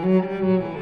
Mm-hmm.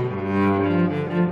うん。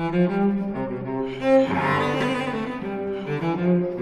Thank you.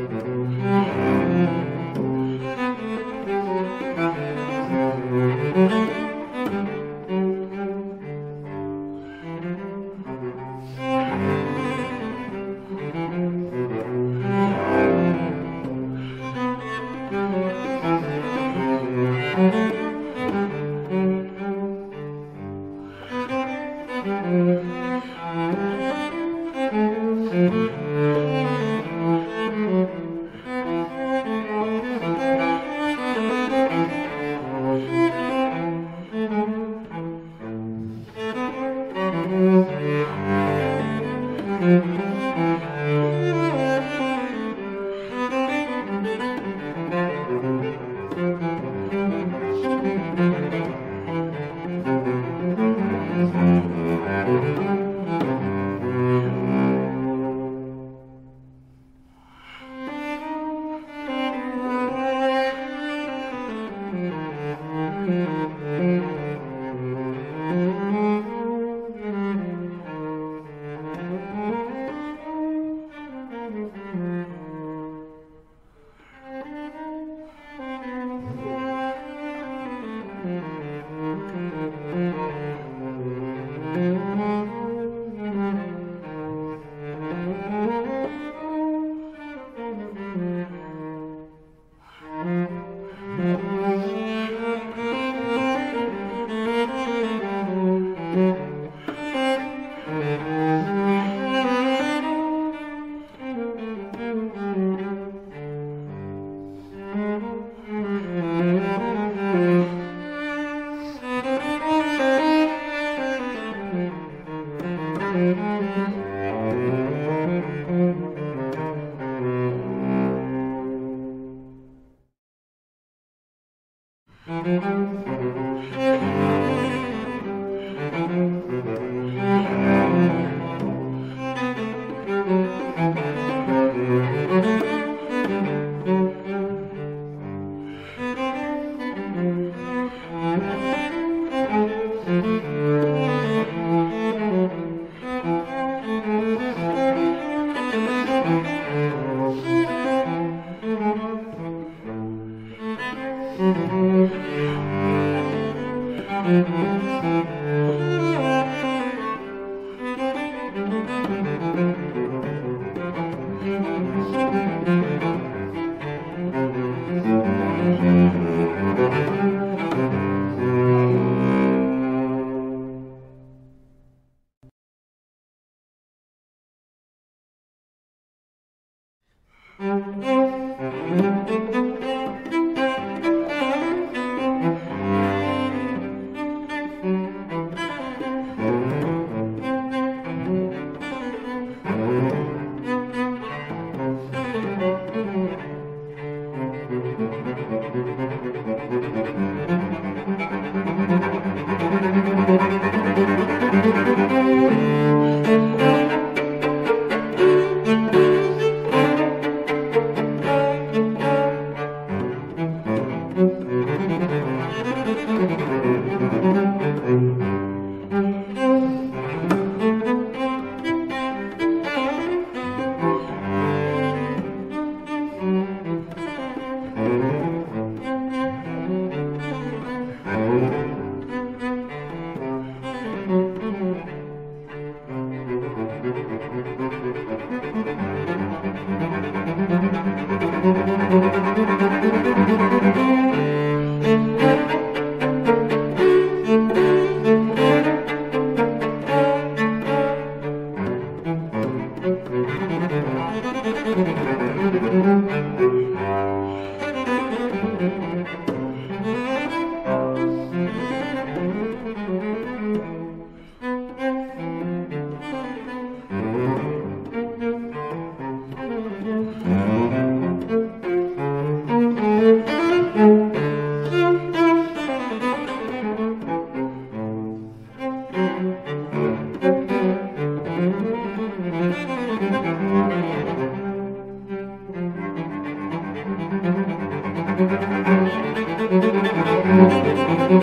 thank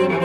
you